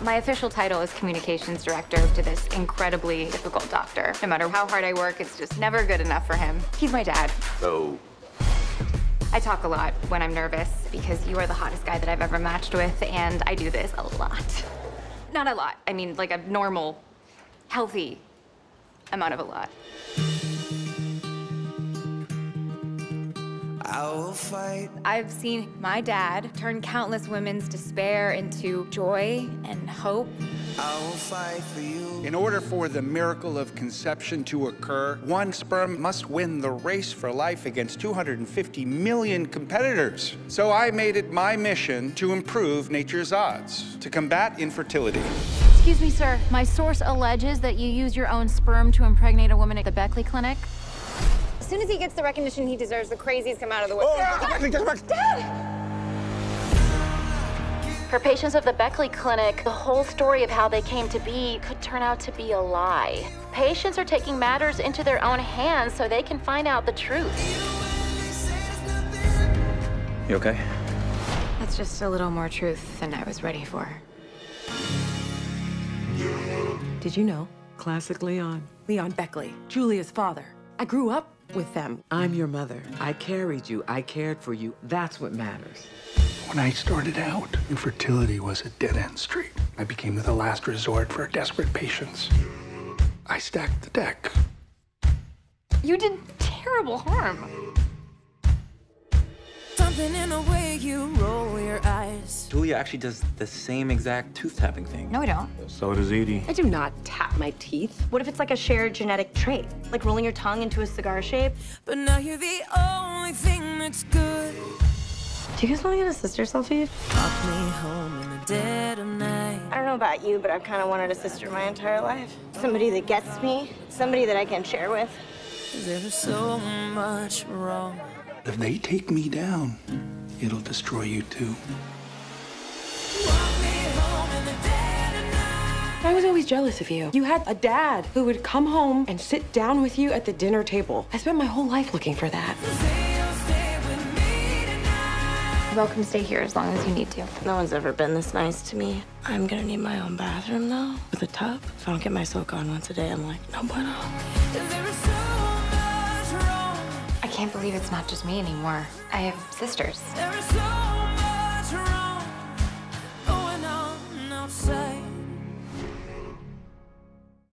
My official title is communications director to this incredibly difficult doctor. No matter how hard I work, it's just never good enough for him. He's my dad. So, I talk a lot when I'm nervous because you are the hottest guy that I've ever matched with, and I do this a lot. Not a lot. I mean, like a normal, healthy amount of a lot. I will fight. I've seen my dad turn countless women's despair into joy and hope. I will fight for you. In order for the miracle of conception to occur, one sperm must win the race for life against 250 million competitors. So I made it my mission to improve nature's odds, to combat infertility. Excuse me, sir. My source alleges that you use your own sperm to impregnate a woman at the Beckley Clinic. As soon as he gets the recognition he deserves, the crazies come out of the woodwork. For patients of the Beckley Clinic, the whole story of how they came to be could turn out to be a lie. Patients are taking matters into their own hands so they can find out the truth. You okay? That's just a little more truth than I was ready for. Did you know? Classic Leon. Leon Beckley, Julia's father. I grew up with them. I'm your mother. I carried you. I cared for you. That's what matters. When I started out, infertility was a dead end street. I became the last resort for desperate patients. I stacked the deck. You did terrible harm. Something in the way you roll your eyes. Julia actually does the same exact tooth tapping thing. No, I don't. so does Edie. I do not tap my teeth. What if it's like a shared genetic trait? Like rolling your tongue into a cigar shape? But now you're the only thing that's good. Do you guys want to get a sister selfie? Walk me home in the dead of night. I don't know about you, but I've kind of wanted a sister my entire life. Somebody that gets me, somebody that I can share with. There was so much wrong. If they take me down, it'll destroy you too. I was always jealous of you. You had a dad who would come home and sit down with you at the dinner table. I spent my whole life looking for that. You'll stay with me tonight. You're welcome to stay here as long as you need to. No one's ever been this nice to me. I'm gonna need my own bathroom though, with a tub. If I don't get my soak on once a day, I'm like, no bueno. There was so much wrong. I can't believe it's not just me anymore. I have sisters.